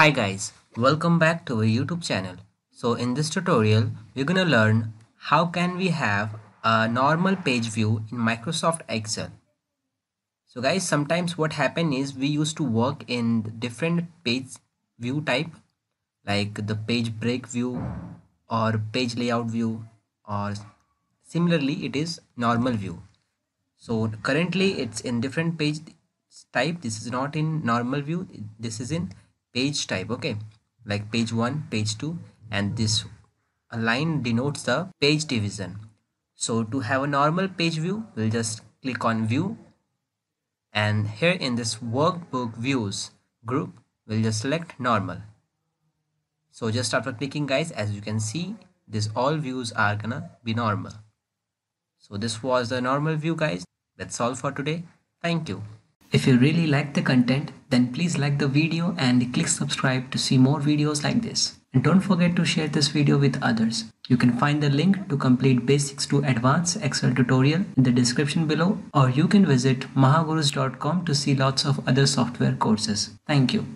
Hi guys, welcome back to our YouTube channel. So in this tutorial, we're gonna learn how can we have a normal page view in Microsoft Excel. So guys, sometimes what happen is we used to work in different page view type like the page break view or page layout view or similarly it is normal view. So currently it's in different page type. This is not in normal view. This is in page type okay? Like page 1 page 2 and this line denotes the page division. So to have a normal page view we'll just click on view. And here in this workbook views group we'll just select normal. So just after clicking guys as you can see this all views are gonna be normal. So this was the normal view guys. That's all for today. Thank you if you really like the content, then please like the video and click subscribe to see more videos like this. And don't forget to share this video with others. You can find the link to complete basics to advanced Excel tutorial in the description below or you can visit mahagurus.com to see lots of other software courses. Thank you.